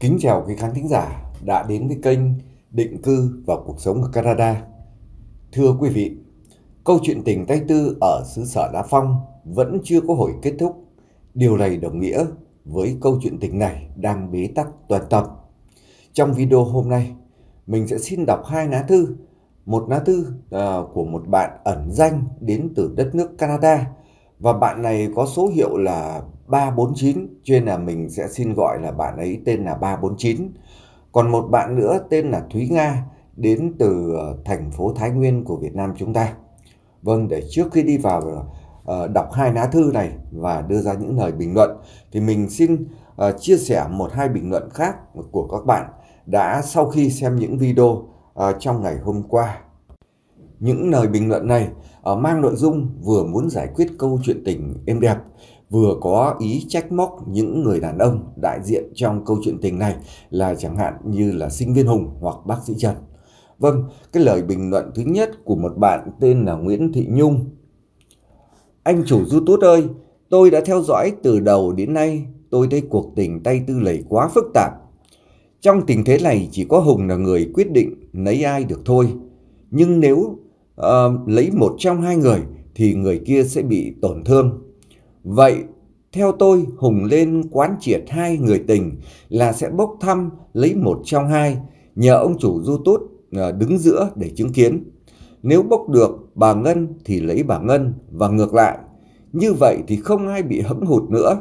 Kính chào quý khán thính giả đã đến với kênh Định cư và cuộc sống ở Canada. Thưa quý vị, câu chuyện tình tay tư ở xứ sở Đá Phong vẫn chưa có hồi kết thúc. Điều này đồng nghĩa với câu chuyện tình này đang bế tắc toàn tập. Trong video hôm nay, mình sẽ xin đọc hai lá thư. Một lá thư uh, của một bạn ẩn danh đến từ đất nước Canada và bạn này có số hiệu là 349 cho nên là mình sẽ xin gọi là bạn ấy tên là 349. Còn một bạn nữa tên là Thúy Nga đến từ ờ, thành phố Thái Nguyên của Việt Nam chúng ta. Vâng, để trước khi đi vào ờ, đọc hai lá thư này và đưa ra những lời bình luận thì mình xin ờ, chia sẻ một hai bình luận khác của các bạn đã sau khi xem những video trong ngày hôm qua. Những lời bình luận này uh, mang nội dung vừa muốn giải quyết câu chuyện tình êm đẹp vừa có ý trách móc những người đàn ông đại diện trong câu chuyện tình này là chẳng hạn như là sinh viên Hùng hoặc bác sĩ Trần. Vâng, cái lời bình luận thứ nhất của một bạn tên là Nguyễn Thị Nhung. Anh chủ YouTube ơi, tôi đã theo dõi từ đầu đến nay, tôi thấy cuộc tình tay tư lầy quá phức tạp. Trong tình thế này chỉ có Hùng là người quyết định lấy ai được thôi. Nhưng nếu uh, lấy một trong hai người thì người kia sẽ bị tổn thương Vậy, theo tôi, Hùng lên quán triệt hai người tình là sẽ bốc thăm lấy một trong hai, nhờ ông chủ du tốt ờ, đứng giữa để chứng kiến. Nếu bốc được bà Ngân thì lấy bà Ngân và ngược lại. Như vậy thì không ai bị hẫng hụt nữa.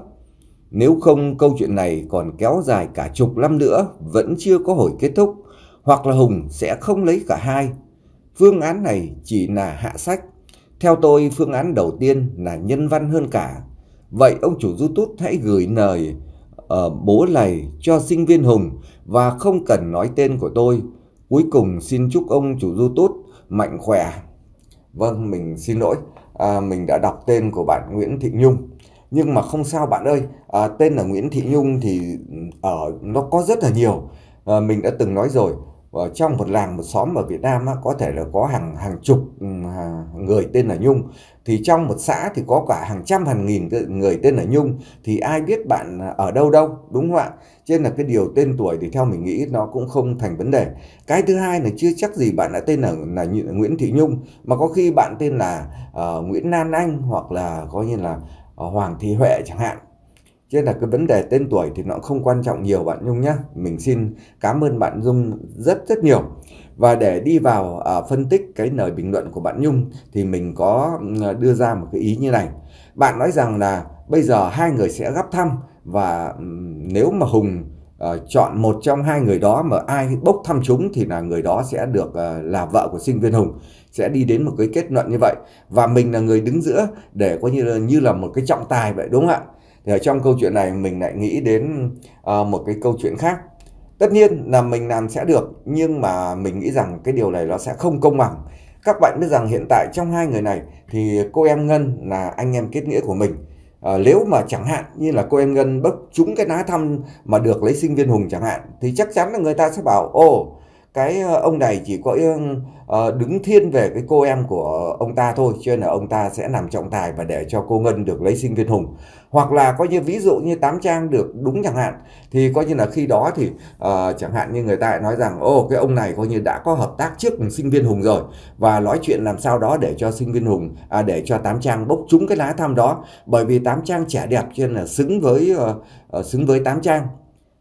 Nếu không câu chuyện này còn kéo dài cả chục năm nữa vẫn chưa có hồi kết thúc, hoặc là Hùng sẽ không lấy cả hai. Phương án này chỉ là hạ sách. Theo tôi, phương án đầu tiên là nhân văn hơn cả. Vậy ông chủ YouTube hãy gửi lời uh, bố lầy cho sinh viên Hùng và không cần nói tên của tôi. Cuối cùng xin chúc ông chủ YouTube mạnh khỏe. Vâng, mình xin lỗi. À, mình đã đọc tên của bạn Nguyễn Thị Nhung. Nhưng mà không sao bạn ơi, à, tên là Nguyễn Thị Nhung thì ừ, ở nó có rất là nhiều. À, mình đã từng nói rồi, ở trong một làng một xóm ở Việt Nam á, có thể là có hàng hàng chục ừ, người tên là Nhung. Thì trong một xã thì có cả hàng trăm hàng nghìn người tên là Nhung. Thì ai biết bạn ở đâu đâu đúng không ạ? Cho nên là cái điều tên tuổi thì theo mình nghĩ nó cũng không thành vấn đề. Cái thứ hai là chưa chắc gì bạn đã tên là, là Nguyễn Thị Nhung mà có khi bạn tên là uh, Nguyễn Nan Anh hoặc là coi như là uh, Hoàng Thị Huệ chẳng hạn cho nên là cái vấn đề tên tuổi thì nó không quan trọng nhiều bạn Nhung nhé. Mình xin cảm ơn bạn Dung rất rất nhiều. Và để đi vào à, phân tích cái lời bình luận của bạn Nhung thì mình có ừ, đưa ra một cái ý như này. Bạn nói rằng là bây giờ hai người sẽ gấp thăm và ừ, nếu mà Hùng uh, chọn một trong hai người đó mà ai bốc thăm chúng thì là người đó sẽ được uh, là vợ của sinh viên Hùng sẽ đi đến một cái kết luận như vậy và mình là người đứng giữa để coi như là như là một cái trọng tài vậy đúng không ạ thì ở trong câu chuyện này mình lại nghĩ đến uh, một cái câu chuyện khác. Tất nhiên là mình làm sẽ được nhưng mà mình nghĩ rằng cái điều này nó sẽ không công bằng. Các bạn biết rằng hiện tại trong hai người này thì cô em ngân là anh em kết nghĩa của mình. À, nếu mà chẳng hạn như là cô em ngân bốc trúng cái ná thăm mà được lấy sinh viên hùng chẳng hạn thì chắc chắn là người ta sẽ bảo ồ cái ờ, ông này chỉ có uh, đứng thiên về cái cô em của ông ta thôi cho nên là ông ta sẽ làm trọng tài và để cho cô Ngân được lấy sinh viên Hùng. Hoặc là coi như ví dụ như Tám Trang được đúng chẳng hạn thì coi như là khi đó thì uh, chẳng hạn như người ta nói rằng ô cái ông này coi như đã có hợp tác trước cùng sinh viên Hùng rồi và nói chuyện làm sao đó để cho sinh viên Hùng à, để cho Tám Trang bốc trúng cái lá thăm đó. Bởi vì Tám Trang trẻ đẹp cho nên là xứng với uh, uh, xứng với Tám Trang.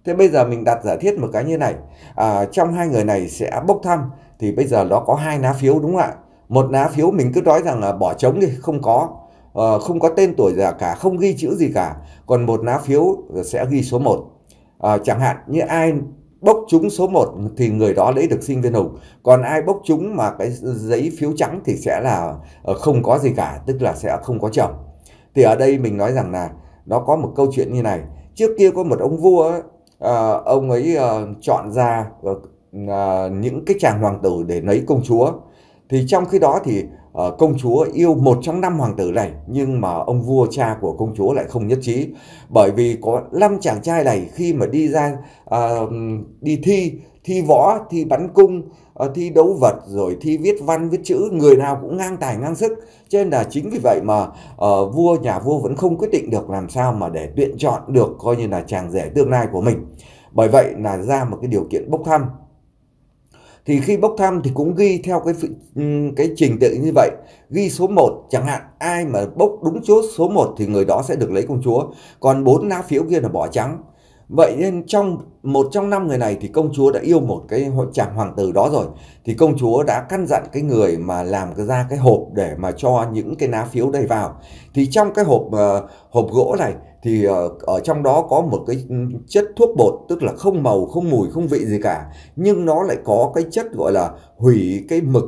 Thế bây giờ mình đặt giả thiết một cái như này. À, Trong hai người này sẽ bốc thăm Thì bây giờ nó có hai lá phiếu đúng không ạ? Một lá phiếu mình cứ nói rằng là bỏ trống đi Không có. À, Không có tên tuổi gì cả Không ghi chữ gì cả. Còn một lá phiếu sẽ ghi số 1 à, ờ, Chẳng hạn như ai bốc trúng số 1 thì người đó lấy được sinh viên hùng. Còn ai bốc trúng mà cái giấy phiếu trắng thì sẽ là ờ, không có gì cả tức là sẽ không có chồng. Thì ở đây mình nói rằng là nó có một câu chuyện như này. Trước kia có một ông vua ấy, uh, ông ấy uh, chọn ra uh, những cái chàng hoàng tử để lấy công chúa. Thì trong khi đó thì uh, công chúa yêu một trong năm hoàng tử này nhưng mà ông vua cha của công chúa lại không nhất trí. Bởi vì có năm chàng trai này khi mà đi ra uh, đi thi thi võ thi bắn cung Ờ, thi đấu vật rồi thi viết văn viết chữ người nào cũng ngang tài ngang sức. Cho nên là chính vì vậy mà uh, vua nhà vua vẫn không quyết định được làm sao mà để tuyển chọn được coi như là chàng rể tương lai của mình. Bởi vậy là ra một cái điều kiện bốc thăm. Thì khi bốc thăm thì cũng ghi theo cái ừ, cái trình tự như vậy. Ghi số 1 chẳng hạn ai mà bốc đúng chốt số 1 thì người đó sẽ được lấy công chúa. Còn bốn lá phiếu kia là bỏ trắng vậy nên trong một trong năm người này thì công chúa đã yêu một cái hội chàng hoàng tử đó rồi. Thì công chúa đã căn dặn cái người mà làm ra cái hộp để mà cho những cái lá phiếu đây vào. Thì trong cái hộp uh, hộp gỗ này thì ở, ở trong đó có một cái chất thuốc bột tức là không màu không mùi không vị gì cả nhưng nó lại có cái chất gọi là hủy cái mực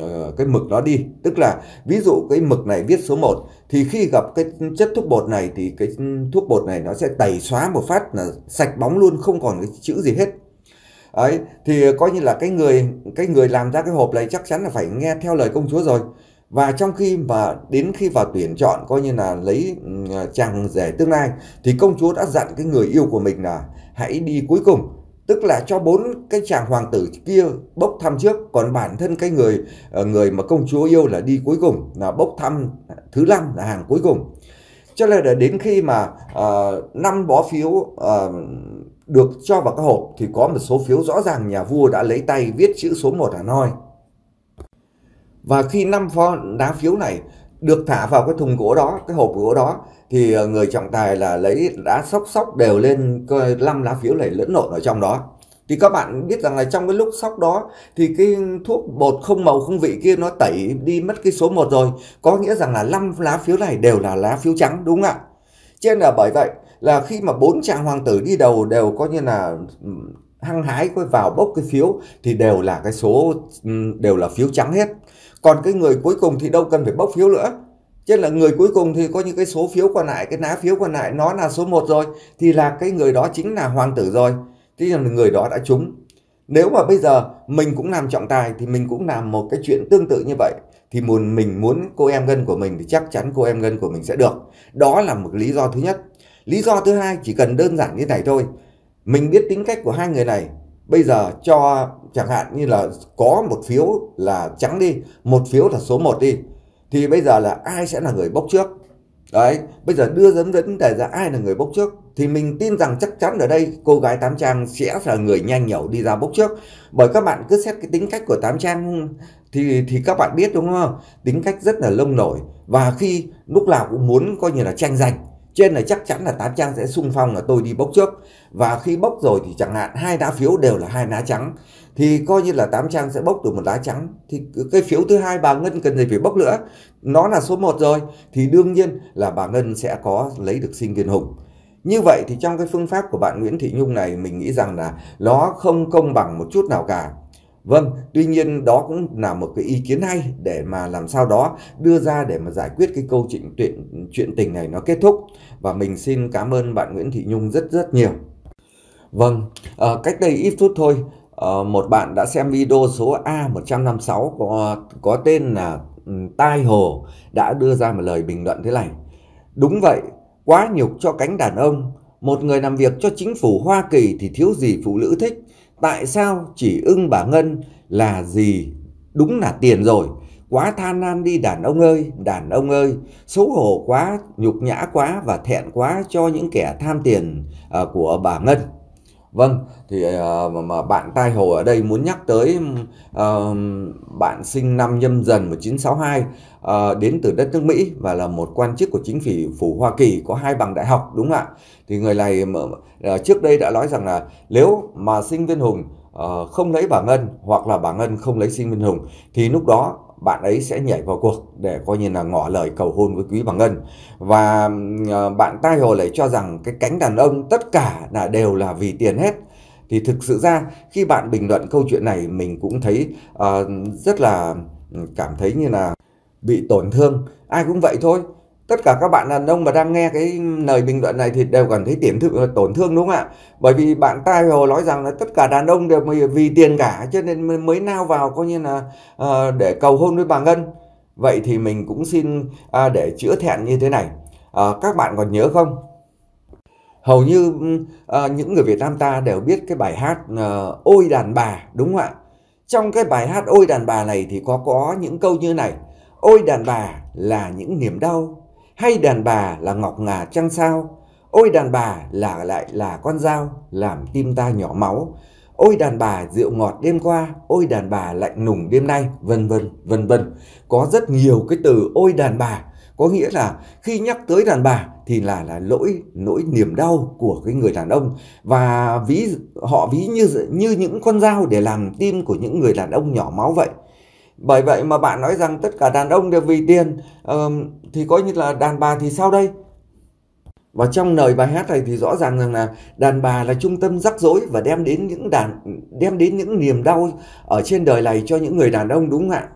ờ, cái mực đó đi. Tức là ví dụ cái mực này viết số 1 thì khi gặp cái chất thuốc bột này thì cái thuốc bột này nó sẽ tẩy xóa một phát là sạch bóng luôn không còn cái chữ gì hết. Ấy thì coi như là cái người cái người làm ra cái hộp này chắc chắn là phải nghe theo lời công chúa rồi và trong khi mà đến khi vào tuyển chọn coi như là lấy ừ, chàng rể tương lai thì công chúa đã dặn cái người yêu của mình là hãy đi cuối cùng. Tức là cho bốn cái chàng hoàng tử kia bốc thăm trước. Còn bản thân cái người ờ, người mà công chúa yêu là đi cuối cùng là bốc thăm thứ năm là hàng cuối cùng. Cho nên là đến khi mà uh, năm bó phiếu uh, được cho vào cái hộp thì có một số phiếu rõ ràng nhà vua đã lấy tay viết chữ số 1 Hà Nội và khi năm pho đá phiếu này được thả vào cái thùng gỗ đó, cái hộp gỗ đó thì ờ, người trọng tài là lấy đá sóc sóc đều lên năm lá phiếu này lẫn lộn ở trong đó. Thì các bạn biết rằng là trong cái lúc sóc đó thì cái thuốc bột không màu không vị kia nó tẩy đi mất cái số 1 rồi. Có nghĩa rằng là năm lá phiếu này đều là lá phiếu trắng đúng không ạ? Cho nên là bởi vậy là khi mà bốn chàng hoàng tử đi đầu đều có như là hăng hái vào bốc cái phiếu thì đều là cái số đều là phiếu trắng hết còn cái người cuối cùng thì đâu cần phải bốc phiếu nữa. Chứ là người cuối cùng thì có những cái số phiếu còn lại, cái lá phiếu còn lại, nó là số 1 rồi, thì là cái người đó chính là hoàng tử rồi. Thế là người đó đã trúng. Nếu mà bây giờ mình cũng làm trọng tài thì mình cũng làm một cái chuyện tương tự như vậy, thì muốn mình muốn cô em ngân của mình thì chắc chắn cô em ngân của mình sẽ được. Đó là một lý do thứ nhất. Lý do thứ hai chỉ cần đơn giản như này thôi. Mình biết tính cách của hai người này bây giờ cho chẳng hạn như là có một phiếu là trắng đi, một phiếu là số 1 đi, thì bây giờ là ai sẽ là người bốc trước? Đấy, bây giờ đưa dẫn vấn đề ra ai là người bốc trước? Thì mình tin rằng chắc chắn ở đây cô gái tám trang sẽ là người nhanh nhẩu đi ra bốc trước. Bởi các bạn cứ xét cái tính cách của tám trang thì thì các bạn biết đúng không? Tính cách rất là lông nổi. Và khi lúc nào cũng muốn coi như là tranh giành trên là chắc chắn là tám trang sẽ sung phong là tôi đi bốc trước. Và khi bốc rồi thì chẳng hạn hai lá phiếu đều là hai lá trắng. Thì coi như là tám trang sẽ bốc được một lá trắng. Thì cái phiếu thứ hai bà ngân cần gì phải bốc nữa? Nó là số 1 rồi. Thì đương nhiên là bà ngân sẽ có lấy được sinh viên hùng. Như vậy thì trong cái phương pháp của bạn Nguyễn Thị Nhung này, mình nghĩ rằng là nó không công bằng một chút nào cả. Vâng, tuy nhiên đó cũng là một cái ý kiến hay để mà làm sao đó đưa ra để mà giải quyết cái câu chuyện chuyện, chuyện tình này nó kết thúc. Và mình xin cảm ơn bạn Nguyễn Thị Nhung rất rất nhiều. Vâng, à, cách đây ít phút thôi, à, một bạn đã xem video số A156 có, có tên là ừ, Tai Hồ đã đưa ra một lời bình luận thế này. Đúng vậy, quá nhục cho cánh đàn ông. Một người làm việc cho chính phủ Hoa Kỳ thì thiếu gì phụ nữ thích Tại sao chỉ ưng bà Ngân là gì? Đúng là tiền rồi. Quá than nan đi đàn ông ơi, đàn ông ơi, xấu hổ quá, nhục nhã quá và thẹn quá cho những kẻ tham tiền uh, của bà Ngân. Vâng, thì uh, mà bạn Tai Hồ ở đây muốn nhắc tới uh, bạn sinh năm nhâm dần 1962 uh, ờ, đến từ đất nước Mỹ và là một quan chức của chính phủ phủ Hoa Kỳ có hai bằng đại học đúng không ạ? Thì người này uh, trước đây đã nói rằng là nếu mà sinh viên Hùng uh, không lấy bà Ngân hoặc là bà Ngân không lấy sinh viên Hùng thì lúc đó bạn ấy sẽ nhảy vào cuộc để coi như là ngỏ lời cầu hôn với quý bà Ngân. Và ờ, bạn Tai Hồ lại cho rằng cái cánh đàn ông tất cả là đều là vì tiền hết. Thì thực sự ra khi bạn bình luận câu chuyện này mình cũng thấy uh, rất là ừ, cảm thấy như là bị tổn thương. Ai cũng vậy thôi tất cả các bạn đàn ông mà đang nghe cái lời bình luận này thì đều cảm thấy tiềm thức tổn thương đúng không ạ? Bởi vì bạn tai hồ nói rằng là tất cả đàn ông đều vì tiền cả cho nên mới nao vào coi như là uh, để cầu hôn với bà ngân. Vậy thì mình cũng xin uh, để chữa thẹn như thế này. Uh, các bạn còn nhớ không? Hầu như uh, những người Việt Nam ta đều biết cái bài hát uh, ôi đàn bà đúng không ạ? Trong cái bài hát ôi đàn bà này thì có có những câu như này. Ôi đàn bà là những niềm đau, hay đàn bà là ngọc ngà trăng sao. Ôi đàn bà là lại là con dao làm tim ta nhỏ máu. Ôi đàn bà rượu ngọt đêm qua, ôi đàn bà lạnh nùng đêm nay, vân vân vân vân. Có rất nhiều cái từ ôi đàn bà có nghĩa là khi nhắc tới đàn bà thì là là lỗi nỗi niềm đau của cái người đàn ông và ví họ ví như như những con dao để làm tim của những người đàn ông nhỏ máu vậy bởi vậy mà bạn nói rằng tất cả đàn ông đều vì tiền uh, thì coi như là đàn bà thì sao đây và trong lời bài hát này thì rõ ràng rằng là đàn bà là trung tâm rắc rối và đem đến những đàn đem đến những niềm đau ở trên đời này cho những người đàn ông đúng không ạ?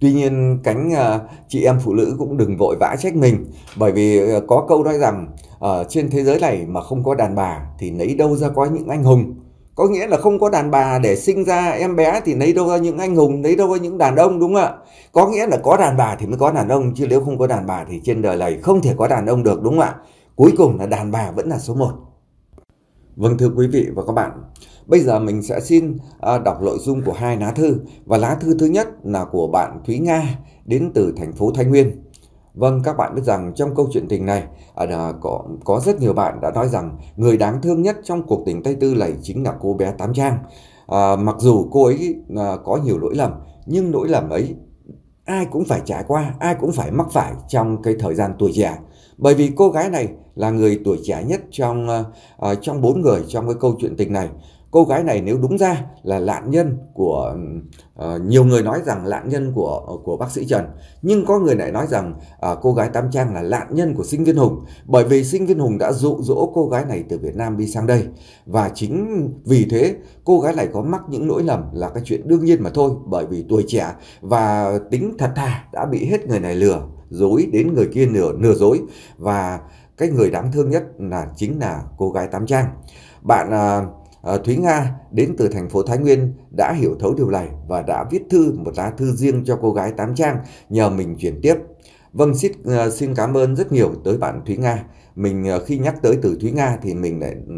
Tuy nhiên cánh uh, chị em phụ nữ cũng đừng vội vã trách mình bởi vì uh, có câu nói rằng ở uh, trên thế giới này mà không có đàn bà thì lấy đâu ra có những anh hùng. Có nghĩa là không có đàn bà để sinh ra em bé thì lấy đâu ra những anh hùng, lấy đâu ra những đàn ông đúng không ạ? Có nghĩa là có đàn bà thì mới có đàn ông chứ nếu không có đàn bà thì trên đời này không thể có đàn ông được đúng không ạ? Cuối cùng là đàn bà vẫn là số 1. Vâng thưa quý vị và các bạn, bây giờ mình sẽ xin à, đọc nội dung của hai lá thư và lá thư thứ nhất là của bạn Thúy Nga đến từ thành phố Thái Nguyên. Vâng, các bạn biết rằng trong câu chuyện tình này à, có có rất nhiều bạn đã nói rằng người đáng thương nhất trong cuộc tình Tây Tư này chính là cô bé Tám Trang. À, mặc dù cô ấy à, có nhiều lỗi lầm, nhưng lỗi lầm ấy ai cũng phải trải qua, ai cũng phải mắc phải trong cái thời gian tuổi trẻ. Bởi vì cô gái này là người tuổi trẻ nhất trong uh, trong bốn người trong cái câu chuyện tình này. Cô gái này nếu đúng ra là nạn nhân của uh, nhiều người nói rằng nạn nhân của ờ, của bác sĩ Trần, nhưng có người lại nói rằng uh, cô gái Tam Trang là nạn nhân của Sinh Viên Hùng, bởi vì Sinh Viên Hùng đã dụ dỗ cô gái này từ Việt Nam đi sang đây và chính vì thế cô gái này có mắc những lỗi lầm là cái chuyện đương nhiên mà thôi, bởi vì tuổi trẻ và tính thật thà đã bị hết người này lừa dối đến người kia nửa nửa dối và cái người đáng thương nhất là chính là cô gái Tam Trang. Bạn uh, Ờ, Thúy Nga đến từ thành phố Thái Nguyên đã hiểu thấu điều này và đã viết thư một lá thư riêng cho cô gái Tám Trang nhờ mình chuyển tiếp. Vâng, xin, ờ, xin cảm ơn rất nhiều tới bạn Thúy Nga. Mình ờ, khi nhắc tới từ Thúy Nga thì mình lại ừ,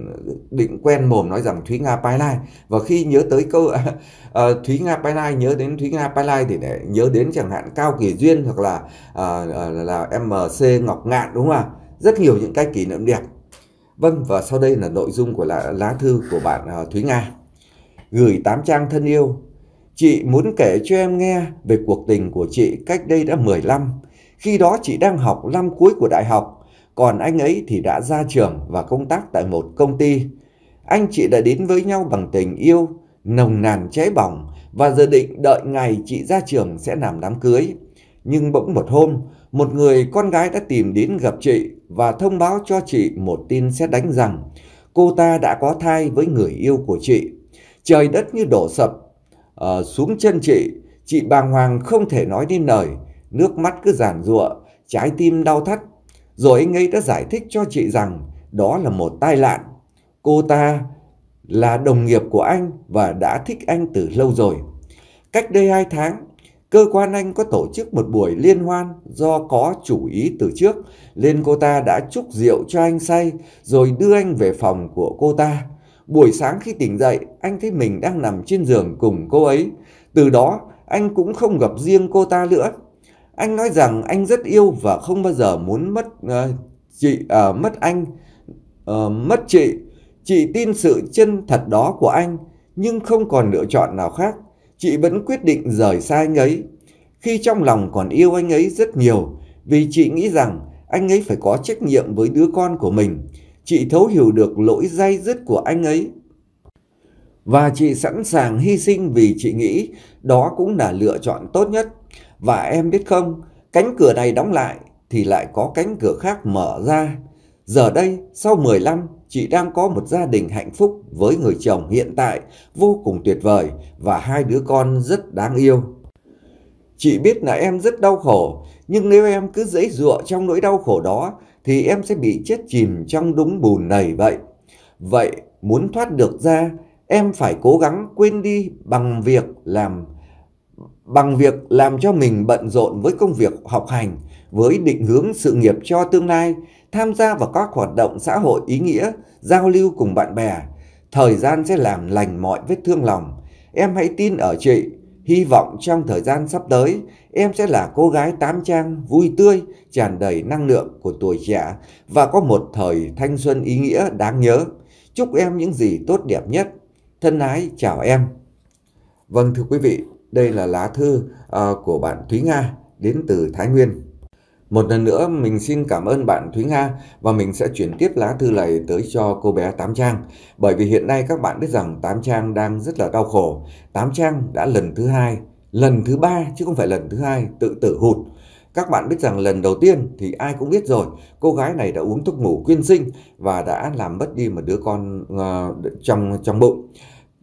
định quen mồm nói rằng Thúy Nga Pai Lai. Và khi nhớ tới câu uh, uh, Thúy Nga Pai Lai, nhớ đến Thúy Nga Pai Lai thì lại nhớ đến chẳng hạn Cao Kỳ Duyên hoặc là uh, uh, là MC Ngọc Ngạn đúng không ạ? Rất nhiều những cái kỷ niệm đẹp. Vâng, và sau đây là nội dung của lá, lá thư của bạn uh, Thúy Nga. Gửi tám trang thân yêu, chị muốn kể cho em nghe về cuộc tình của chị cách đây đã 15 khi đó chị đang học năm cuối của đại học, còn anh ấy thì đã ra trường và công tác tại một công ty. Anh chị đã đến với nhau bằng tình yêu, nồng nàn cháy bỏng và dự định đợi ngày chị ra trường sẽ làm đám cưới. Nhưng bỗng một hôm, một người con gái đã tìm đến gặp chị và thông báo cho chị một tin xét đánh rằng cô ta đã có thai với người yêu của chị. Trời đất như đổ sập à, xuống chân chị, chị bàng hoàng không thể nói nên lời nước mắt cứ giàn giụa, trái tim đau thắt. Rồi anh ấy đã giải thích cho chị rằng đó là một tai nạn. Cô ta là đồng nghiệp của anh và đã thích anh từ lâu rồi. Cách đây hai tháng, cơ quan anh có tổ chức một buổi liên hoan do có chủ ý từ trước, nên cô ta đã chúc rượu cho anh say rồi đưa anh về phòng của cô ta. Buổi sáng khi tỉnh dậy, anh thấy mình đang nằm trên giường cùng cô ấy. Từ đó, anh cũng không gặp riêng cô ta nữa. Anh nói rằng anh rất yêu và không bao giờ muốn mất uh, chị uh, mất anh uh, mất chị. Chị tin sự chân thật đó của anh nhưng không còn lựa chọn nào khác. Chị vẫn quyết định rời xa anh ấy. Khi trong lòng còn yêu anh ấy rất nhiều vì chị nghĩ rằng anh ấy phải có trách nhiệm với đứa con của mình. Chị thấu hiểu được lỗi dai dứt của anh ấy. Và chị sẵn sàng hy sinh vì chị nghĩ đó cũng là lựa chọn tốt nhất. Và em biết không, cánh cửa này đóng lại thì lại có cánh cửa khác mở ra. Giờ đây, sau 15, chị đang có một gia đình hạnh phúc với người chồng hiện tại vô cùng tuyệt vời và hai đứa con rất đáng yêu. Chị biết là em rất đau khổ, nhưng nếu em cứ dễ dụa trong nỗi đau khổ đó thì em sẽ bị chết chìm trong đống bùn này vậy. Vậy, muốn thoát được ra, em phải cố gắng quên đi bằng việc làm bằng việc làm cho mình bận rộn với công việc học hành, với định hướng sự nghiệp cho tương lai, tham gia vào các hoạt động xã hội ý nghĩa, giao lưu cùng bạn bè. Thời gian sẽ làm lành mọi vết thương lòng. Em hãy tin ở chị, Hy vọng trong thời gian sắp tới, em sẽ là cô gái tám trang vui tươi, tràn đầy năng lượng của tuổi trẻ và có một thời thanh xuân ý nghĩa đáng nhớ. Chúc em những gì tốt đẹp nhất. Thân ái chào em. Vâng thưa quý vị, đây là lá thư uh, của bạn Thúy Nga đến từ Thái Nguyên. Một lần nữa mình xin cảm ơn bạn Thúy Nga và mình sẽ chuyển tiếp lá thư này tới cho cô bé Tám Trang. Bởi vì hiện nay các bạn biết rằng Tám Trang đang rất là đau khổ. Tám Trang đã lần thứ hai, lần thứ ba chứ không phải lần thứ hai tự tử hụt. Các bạn biết rằng lần đầu tiên thì ai cũng biết rồi, cô gái này đã uống thuốc ngủ quyên sinh và đã làm mất đi một đứa con uh, trong trong bụng.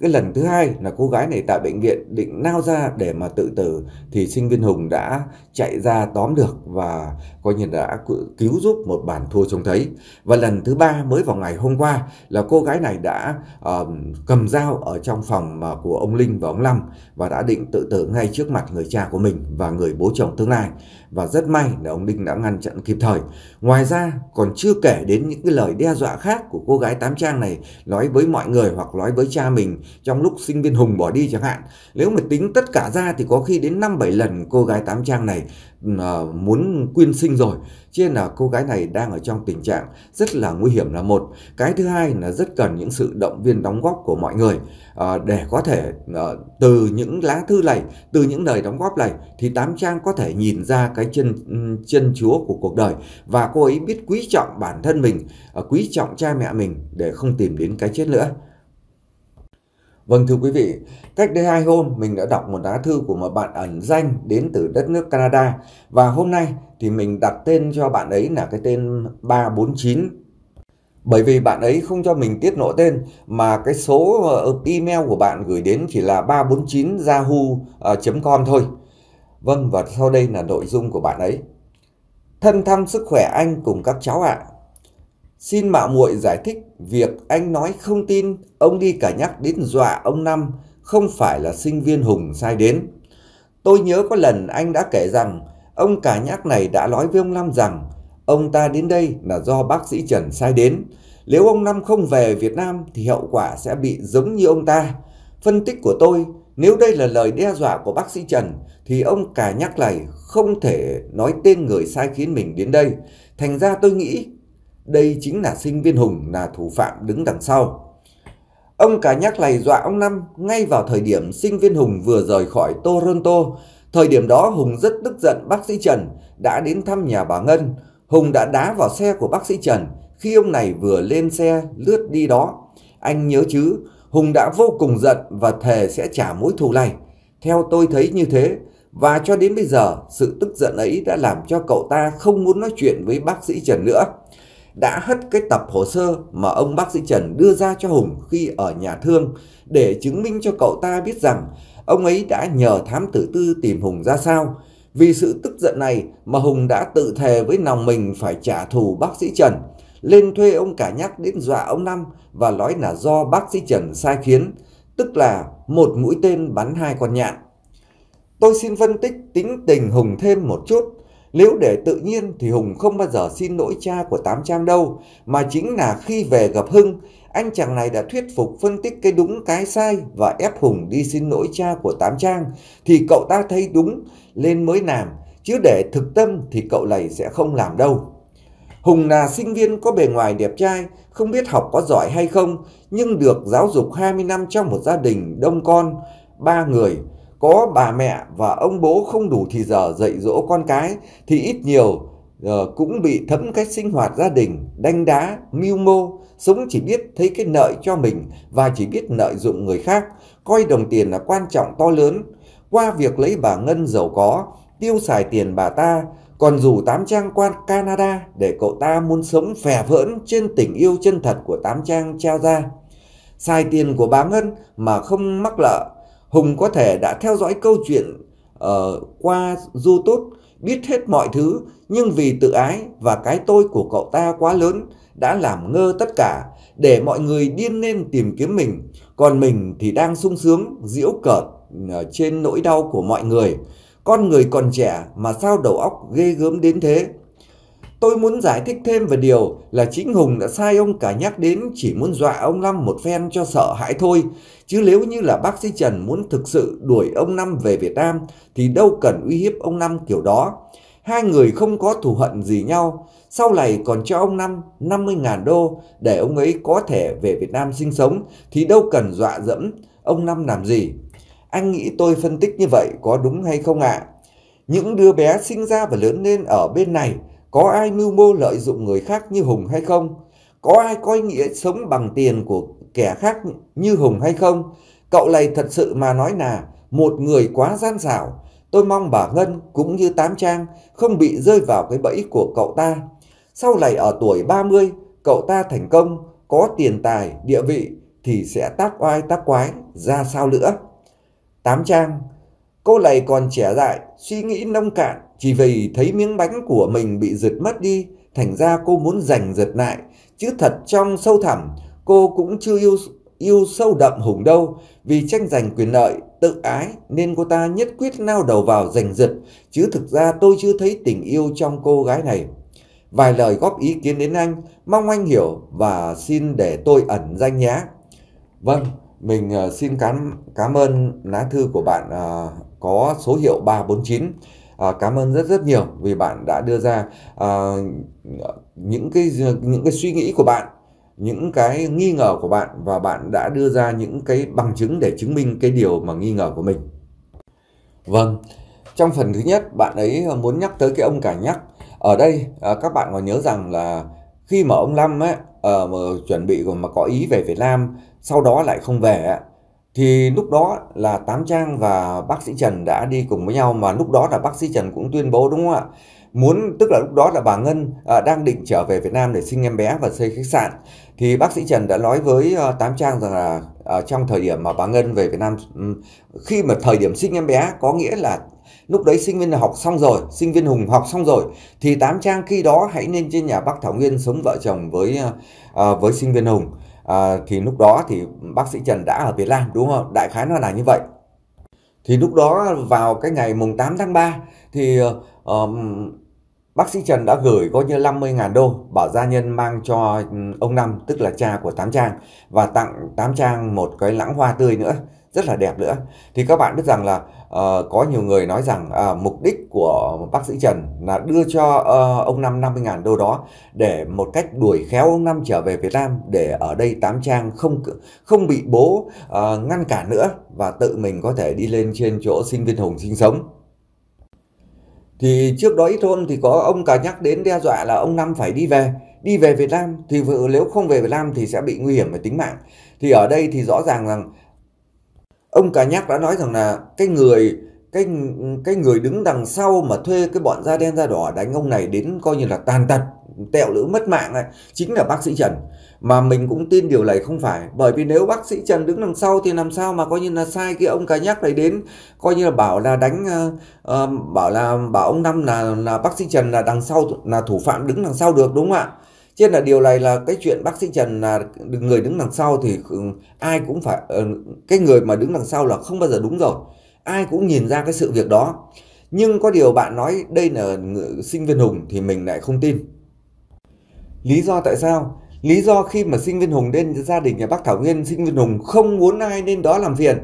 Cái lần thứ hai là cô gái này tại bệnh viện định nao ra để mà tự tử, thì sinh viên Hùng đã chạy ra tóm được và coi như đã cứu giúp một bản thua trông thấy. Và lần thứ ba mới vào ngày hôm qua là cô gái này đã uh, cầm dao ở trong phòng uh, của ông Linh và ông Lâm và đã định tự tử ngay trước mặt người cha của mình và người bố chồng tương lai. Và rất may là ông Linh đã ngăn chặn kịp thời. Ngoài ra còn chưa kể đến những cái lời đe dọa khác của cô gái tám trang này nói với mọi người hoặc nói với cha mình trong lúc sinh viên Hùng bỏ đi chẳng hạn. Nếu mà tính tất cả ra thì có khi đến 5-7 lần cô gái tám trang này uh, muốn quyên sinh rồi. Cho nên là cô gái này đang ở trong tình trạng rất là nguy hiểm là một. Cái thứ hai là rất cần những sự động viên đóng góp của mọi người à, để có thể à, từ những lá thư này, từ những lời đóng góp này thì tám trang có thể nhìn ra cái chân chân chúa của cuộc đời và cô ấy biết quý trọng bản thân mình, ờ, quý trọng cha mẹ mình để không tìm đến cái chết nữa. Vâng thưa quý vị, cách đây hai hôm mình đã đọc một lá thư của một bạn ẩn danh đến từ đất nước Canada và hôm nay thì mình đặt tên cho bạn ấy là cái tên 349 bởi vì bạn ấy không cho mình tiết lộ tên mà cái số ờ, email của bạn gửi đến chỉ là 349 yahoo.com ờ, thôi. Vâng và sau đây là nội dung của bạn ấy. Thân thăm sức khỏe anh cùng các cháu ạ. À. Xin mạo muội giải thích việc anh nói không tin ông đi cả nhắc đến dọa ông Năm không phải là sinh viên Hùng sai đến. Tôi nhớ có lần anh đã kể rằng ông cả nhắc này đã nói với ông Năm rằng ông ta đến đây là do bác sĩ Trần sai đến. Nếu ông Năm không về Việt Nam thì hậu quả sẽ bị giống như ông ta. Phân tích của tôi, nếu đây là lời đe dọa của bác sĩ Trần thì ông cả nhắc này không thể nói tên người sai khiến mình đến đây. Thành ra tôi nghĩ đây chính là sinh viên Hùng là thủ phạm đứng đằng sau. Ông cả nhắc này dọa ông Năm ngay vào thời điểm sinh viên Hùng vừa rời khỏi Toronto. Thời điểm đó Hùng rất tức giận bác sĩ Trần đã đến thăm nhà bà Ngân. Hùng đã đá vào xe của bác sĩ Trần khi ông này vừa lên xe lướt đi đó. Anh nhớ chứ, Hùng đã vô cùng giận và thề sẽ trả mối thù này. Theo tôi thấy như thế, và cho đến bây giờ, sự tức giận ấy đã làm cho cậu ta không muốn nói chuyện với bác sĩ Trần nữa đã hất cái tập hồ sơ mà ông bác sĩ Trần đưa ra cho Hùng khi ở nhà thương để chứng minh cho cậu ta biết rằng ông ấy đã nhờ thám tử tư tìm Hùng ra sao. Vì sự tức giận này mà Hùng đã tự thề với lòng mình phải trả thù bác sĩ Trần, lên thuê ông cả nhắc đến dọa ông Năm và nói là do bác sĩ Trần sai khiến, tức là một mũi tên bắn hai con nhạn. Tôi xin phân tích tính tình Hùng thêm một chút nếu để tự nhiên thì Hùng không bao giờ xin lỗi cha của Tám Trang đâu, mà chính là khi về gặp Hưng, anh chàng này đã thuyết phục phân tích cái đúng cái sai và ép Hùng đi xin lỗi cha của Tám Trang, thì cậu ta thấy đúng lên mới làm, chứ để thực tâm thì cậu này sẽ không làm đâu. Hùng là sinh viên có bề ngoài đẹp trai, không biết học có giỏi hay không, nhưng được giáo dục 20 năm trong một gia đình đông con, ba người, có bà mẹ và ông bố không đủ thì giờ dạy dỗ con cái thì ít nhiều uh, cũng bị thấm cách sinh hoạt gia đình, đanh đá, mưu mô, sống chỉ biết thấy cái nợ cho mình và chỉ biết nợ dụng người khác, coi đồng tiền là quan trọng to lớn. Qua việc lấy bà Ngân giàu có, tiêu xài tiền bà ta, còn rủ Tám Trang qua Canada để cậu ta muốn sống phè phỡn trên tình yêu chân thật của Tám Trang trao ra. Xài tiền của bà Ngân mà không mắc lợ, Hùng có thể đã theo dõi câu chuyện uh, qua YouTube, biết hết mọi thứ, nhưng vì tự ái và cái tôi của cậu ta quá lớn đã làm ngơ tất cả để mọi người điên lên tìm kiếm mình. Còn mình thì đang sung sướng, diễu cợt uh, trên nỗi đau của mọi người. Con người còn trẻ mà sao đầu óc ghê gớm đến thế? Tôi muốn giải thích thêm về điều là chính Hùng đã sai ông cả nhắc đến chỉ muốn dọa ông Năm một phen cho sợ hãi thôi. Chứ nếu như là bác sĩ Trần muốn thực sự đuổi ông Năm về Việt Nam, thì đâu cần uy hiếp ông Năm kiểu đó. Hai người không có thù hận gì nhau. Sau này còn cho ông Năm 50.000 đô để ông ấy có thể về Việt Nam sinh sống, thì đâu cần dọa dẫm ông Năm làm gì. Anh nghĩ tôi phân tích như vậy có đúng hay không ạ? Những đứa bé sinh ra và lớn lên ở bên này có ai mưu mô lợi dụng người khác như Hùng hay không? Có ai coi nghĩa sống bằng tiền của kẻ khác như Hùng hay không? Cậu này thật sự mà nói là một người quá gian xảo. Tôi mong bà Ngân cũng như Tám Trang không bị rơi vào cái bẫy của cậu ta. Sau này ở tuổi 30, cậu ta thành công, có tiền tài, địa vị thì sẽ tác oai tác quái ra sao nữa. Tám Trang Cô này còn trẻ dại, suy nghĩ nông cạn, chỉ vì thấy miếng bánh của mình bị giật mất đi, thành ra cô muốn giành giật lại. Chứ thật trong sâu thẳm, cô cũng chưa yêu yêu sâu đậm Hùng đâu, vì tranh giành quyền lợi, tự ái nên cô ta nhất quyết lao đầu vào giành giật, chứ thực ra tôi chưa thấy tình yêu trong cô gái này. Vài lời góp ý kiến đến anh, mong anh hiểu và xin để tôi ẩn danh nhé. Vâng, mình ờ, xin cảm cảm ơn lá thư của bạn ờ, có số hiệu 349. À, cảm ơn rất rất nhiều vì bạn đã đưa ra à, những cái những cái suy nghĩ của bạn, những cái nghi ngờ của bạn và bạn đã đưa ra những cái bằng chứng để chứng minh cái điều mà nghi ngờ của mình. Vâng, trong phần thứ nhất bạn ấy muốn nhắc tới cái ông cả nhắc. Ở đây à, các bạn còn nhớ rằng là khi mà ông Lâm ấy à, mà chuẩn bị mà có ý về Việt Nam sau đó lại không về thì lúc đó là Tám Trang và bác sĩ Trần đã đi cùng với nhau mà lúc đó là bác sĩ Trần cũng tuyên bố đúng không ạ? Muốn tức là lúc đó là bà Ngân à, đang định trở về Việt Nam để sinh em bé và xây khách sạn. Thì bác sĩ Trần đã nói với uh, Tám Trang rằng là uh, trong thời điểm mà bà Ngân về Việt Nam um, khi mà thời điểm sinh em bé có nghĩa là lúc đấy sinh viên học xong rồi sinh viên Hùng học xong rồi thì Tám Trang khi đó hãy nên trên nhà bác Thảo Nguyên sống vợ chồng với uh, với sinh viên Hùng à, thì lúc đó thì bác sĩ Trần đã ở Việt Nam đúng không? Đại khái nó là như vậy. Thì lúc đó vào cái ngày mùng 8 tháng 3 thì uh, bác sĩ Trần đã gửi có như 50.000 đô bảo gia nhân mang cho ông Năm tức là cha của Tám Trang và tặng Tám Trang một cái lãng hoa tươi nữa rất là đẹp nữa thì các bạn biết rằng là uh, có nhiều người nói rằng uh, mục đích của bác sĩ Trần là đưa cho uh, ông Năm 50.000 đô đó để một cách đuổi khéo ông Năm trở về Việt Nam để ở đây Tám Trang không không bị bố uh, ngăn cản nữa và tự mình có thể đi lên trên chỗ sinh viên Hùng sinh sống. Thì trước đó ít hôm thì có ông cả nhắc đến đe dọa là ông Năm phải đi về đi về Việt Nam. Thì nếu không về Việt Nam thì sẽ bị nguy hiểm về tính mạng. Thì ở đây thì rõ ràng rằng ông cả nhắc đã nói rằng là cái người cái cái người đứng đằng sau mà thuê cái bọn da đen da đỏ đánh ông này đến coi như là tàn tật tẹo lưỡi mất mạng này chính là bác sĩ Trần. Mà mình cũng tin điều này không phải bởi vì nếu bác sĩ Trần đứng đằng sau thì làm sao mà coi như là sai cái ông cá nhắc này đến coi như là bảo là đánh uh, bảo là bảo ông Năm là là bác sĩ Trần là đằng sau là thủ phạm đứng đằng sau được đúng không ạ? Chứ là điều này là cái chuyện bác sĩ Trần là người đứng đằng sau thì ừ, ai cũng phải ờ, cái người mà đứng đằng sau là không bao giờ đúng rồi. Ai cũng nhìn ra cái sự việc đó. Nhưng có điều bạn nói đây là sinh viên hùng thì mình lại không tin. Lý do tại sao? Lý do khi mà sinh viên hùng đến gia đình nhà bác thảo nguyên, sinh viên hùng không muốn ai lên đó làm phiền.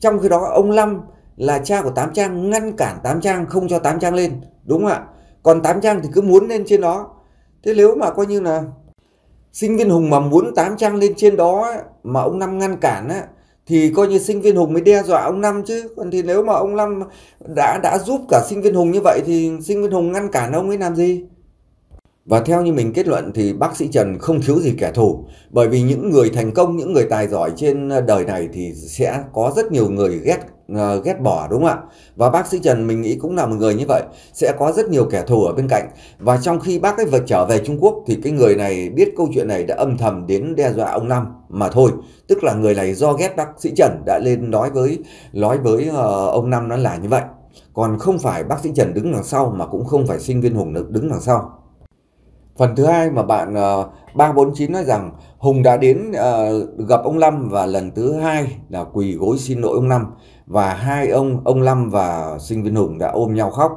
Trong khi đó, ông lâm là cha của tám trang, ngăn cản tám trang không cho tám trang lên, đúng không ạ? Còn tám trang thì cứ muốn lên trên đó thế nếu mà coi như là sinh viên hùng mà muốn tám trang lên trên đó mà ông năm ngăn cản á, thì coi như sinh viên hùng mới đe dọa ông năm chứ. Còn thì nếu mà ông năm đã đã giúp cả sinh viên hùng như vậy thì sinh viên hùng ngăn cản ông ấy làm gì? Và theo như mình kết luận thì bác sĩ Trần không thiếu gì kẻ thù, bởi vì những người thành công, những người tài giỏi trên đời này thì sẽ có rất nhiều người ghét uh, ghét bỏ đúng không ạ? Và bác sĩ Trần mình nghĩ cũng là một người như vậy sẽ có rất nhiều kẻ thù ở bên cạnh. Và trong khi bác ấy vật trở về Trung Quốc thì cái người này biết câu chuyện này đã âm thầm đến đe dọa ông Năm mà thôi. Tức là người này do ghét bác sĩ Trần đã lên nói với nói với uh, ông Năm nó là như vậy. Còn không phải bác sĩ Trần đứng đằng sau mà cũng không phải sinh viên Hùng đứng đằng sau. Phần thứ hai mà bạn ờ, uh, 349 nói rằng Hùng đã đến uh, gặp ông Lâm và lần thứ hai là quỳ gối xin lỗi ông Lâm và hai ông ông Lâm và sinh viên Hùng đã ôm nhau khóc.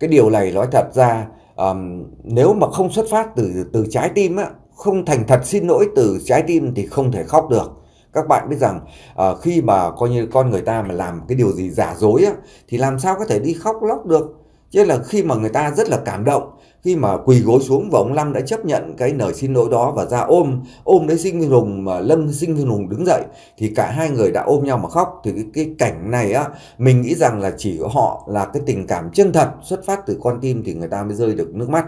Cái điều này nói thật ra um, nếu mà không xuất phát từ từ trái tim á không thành thật xin lỗi từ trái tim thì không thể khóc được các bạn biết rằng uh, khi mà coi như con người ta mà làm cái điều gì giả dối á thì làm sao có thể đi khóc lóc được chứ là khi mà người ta rất là cảm động khi mà quỳ gối xuống và ông Lâm đã chấp nhận cái lời xin lỗi đó và ra ôm ôm lấy Sinh Viên Hùng mà Lâm Sinh Viên Hùng đứng dậy thì cả hai người đã ôm nhau mà khóc. Thì cái, cái cảnh này á mình nghĩ rằng là chỉ họ là cái tình cảm chân thật xuất phát từ con tim thì người ta mới rơi được nước mắt.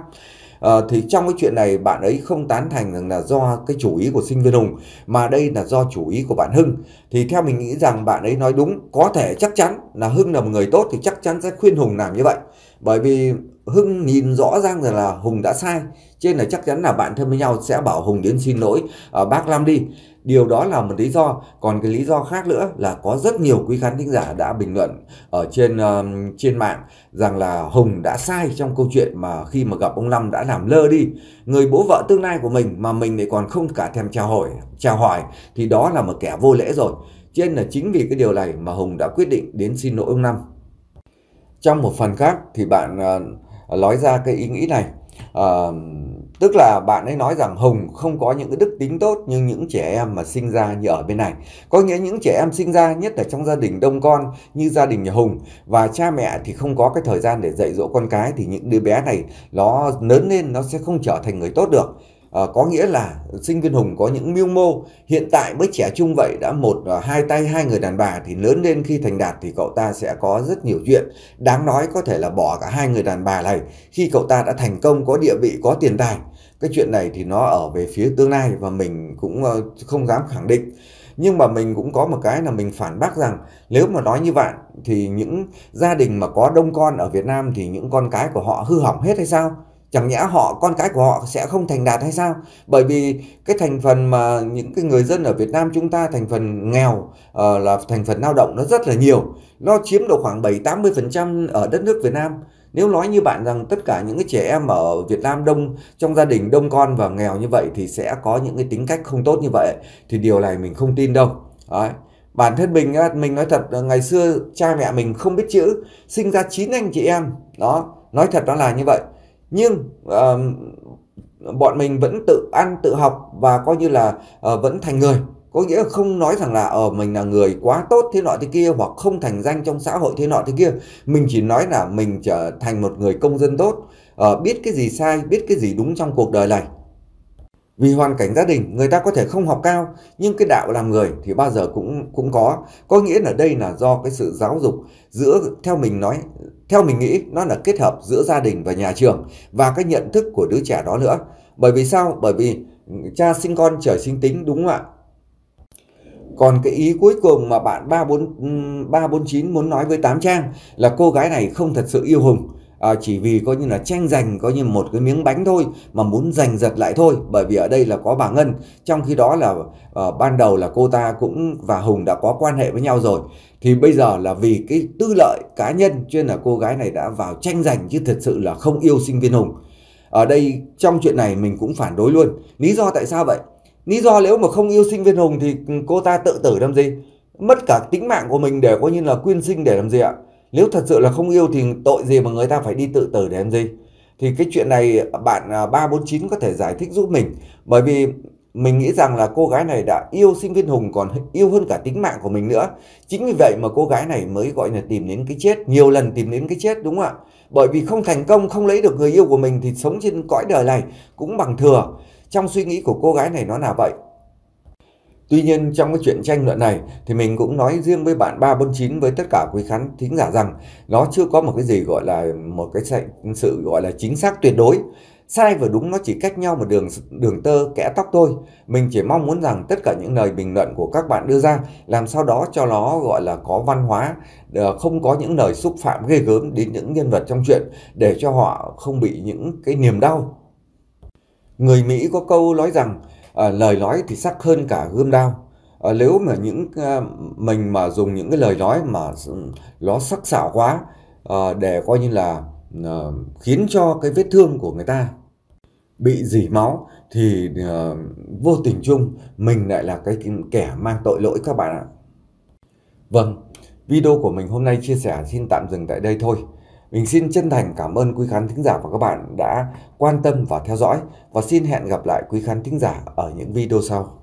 À, thì trong cái chuyện này bạn ấy không tán thành rằng là do cái chủ ý của sinh viên Hùng mà đây là do chủ ý của bạn Hưng. Thì theo mình nghĩ rằng bạn ấy nói đúng có thể chắc chắn là Hưng là một người tốt thì chắc chắn sẽ khuyên Hùng làm như vậy bởi vì Hưng nhìn rõ ràng rằng là Hùng đã sai trên là chắc chắn là bạn thân với nhau sẽ bảo Hùng đến xin lỗi à, bác Lam đi. Điều đó là một lý do. Còn cái lý do khác nữa là có rất nhiều quý khán thính giả đã bình luận ở trên uh, trên mạng rằng là Hùng đã sai trong câu chuyện mà khi mà gặp ông Lâm đã làm lơ đi. Người bố vợ tương lai của mình mà mình lại còn không cả thèm chào hỏi chào hỏi thì đó là một kẻ vô lễ rồi. Trên là chính vì cái điều này mà Hùng đã quyết định đến xin lỗi ông Lâm trong một phần khác thì bạn ờ, nói ra cái ý nghĩ này. À, tức là bạn ấy nói rằng Hùng không có những cái đức tính tốt như những trẻ em mà sinh ra như ở bên này. Có nghĩa những trẻ em sinh ra nhất là trong gia đình đông con như gia đình nhà Hùng và cha mẹ thì không có cái thời gian để dạy dỗ con cái thì những đứa bé này nó lớn lên nó sẽ không trở thành người tốt được. À, có nghĩa là sinh viên Hùng có những mưu mô. Hiện tại mới trẻ trung vậy đã một à, hai tay hai người đàn bà thì lớn lên khi thành đạt thì cậu ta sẽ có rất nhiều chuyện. Đáng nói có thể là bỏ cả hai người đàn bà này. Khi cậu ta đã thành công có địa vị có tiền tài cái chuyện này thì nó ở về phía tương lai và mình cũng à, không dám khẳng định. Nhưng mà mình cũng có một cái là mình phản bác rằng nếu mà nói như vậy thì những gia đình mà có đông con ở Việt Nam thì những con cái của họ hư hỏng hết hay sao? Chẳng nhẽ họ con cái của họ sẽ không thành đạt hay sao? Bởi vì cái thành phần mà những cái người dân ở Việt Nam chúng ta thành phần nghèo uh, là thành phần lao động nó rất là nhiều. Nó chiếm độ khoảng 7 80 phần trăm ở đất nước Việt Nam. Nếu nói như bạn rằng tất cả những cái trẻ em ở Việt Nam đông trong gia đình đông con và nghèo như vậy thì sẽ có những cái tính cách không tốt như vậy thì điều này mình không tin đâu. Đấy. bản thân mình mình nói thật ngày xưa cha mẹ mình không biết chữ sinh ra chín anh chị em. Đó nói thật đó là như vậy nhưng uh, bọn mình vẫn tự ăn tự học và coi như là uh, vẫn thành người. Có nghĩa không nói rằng là ở uh, mình là người quá tốt thế nọ thế kia hoặc không thành danh trong xã hội thế nọ thế kia. Mình chỉ nói là mình trở thành một người công dân tốt. Uh, biết cái gì sai biết cái gì đúng trong cuộc đời này vì hoàn cảnh gia đình, người ta có thể không học cao, nhưng cái đạo làm người thì bao giờ cũng cũng có. Có nghĩa là đây là do cái sự giáo dục giữa, theo mình nói, theo mình nghĩ, nó là kết hợp giữa gia đình và nhà trường và cái nhận thức của đứa trẻ đó nữa. Bởi vì sao? Bởi vì cha sinh con, trời sinh tính, đúng không ạ? Còn cái ý cuối cùng mà bạn 343 349 muốn nói với Tám Trang là cô gái này không thật sự yêu Hùng à, chỉ vì coi như là tranh giành coi như một cái miếng bánh thôi mà muốn giành giật lại thôi bởi vì ở đây là có bà Ngân. Trong khi đó là à, ban đầu là cô ta cũng và Hùng đã có quan hệ với nhau rồi. Thì bây giờ là vì cái tư lợi cá nhân cho nên là cô gái này đã vào tranh giành chứ thật sự là không yêu sinh viên Hùng. Ở đây trong chuyện này mình cũng phản đối luôn. Lý do tại sao vậy? Lý do nếu mà không yêu sinh viên Hùng thì cô ta tự tử làm gì? Mất cả tính mạng của mình để coi như là quyên sinh để làm gì ạ? Nếu thật sự là không yêu thì tội gì mà người ta phải đi tự tử để làm gì thì cái chuyện này bạn à, 349 có thể giải thích giúp mình bởi vì mình nghĩ rằng là cô gái này đã yêu sinh viên Hùng còn yêu hơn cả tính mạng của mình nữa. Chính vì vậy mà cô gái này mới gọi là tìm đến cái chết, nhiều lần tìm đến cái chết đúng không ạ? Bởi vì không thành công, không lấy được người yêu của mình thì sống trên cõi đời này cũng bằng thừa. Trong suy nghĩ của cô gái này nó là vậy. Tuy nhiên trong cái chuyện tranh luận này thì mình cũng nói riêng với bạn 349 với tất cả quý khán thính giả rằng nó chưa có một cái gì gọi là một cái sự gọi là chính xác tuyệt đối. Sai và đúng nó chỉ cách nhau một đường đường tơ kẽ tóc thôi. Mình chỉ mong muốn rằng tất cả những lời bình luận của các bạn đưa ra làm sao đó cho nó gọi là có văn hóa, ờ, không có những lời xúc phạm ghê gớm đến những nhân vật trong chuyện để cho họ không bị những cái niềm đau. Người Mỹ có câu nói rằng à, lời nói thì sắc hơn cả gươm đao à, nếu mà những à, mình mà dùng những cái lời nói mà nó sắc sảo quá à, để coi như là à, khiến cho cái vết thương của người ta bị dỉ máu thì à, vô tình chung mình lại là cái kẻ mang tội lỗi các bạn ạ. Vâng, video của mình hôm nay chia sẻ xin tạm dừng tại đây thôi. Mình xin chân thành cảm ơn quý khán thính giả và các bạn đã quan tâm và theo dõi, và xin hẹn gặp lại quý khán thính giả ở những video sau.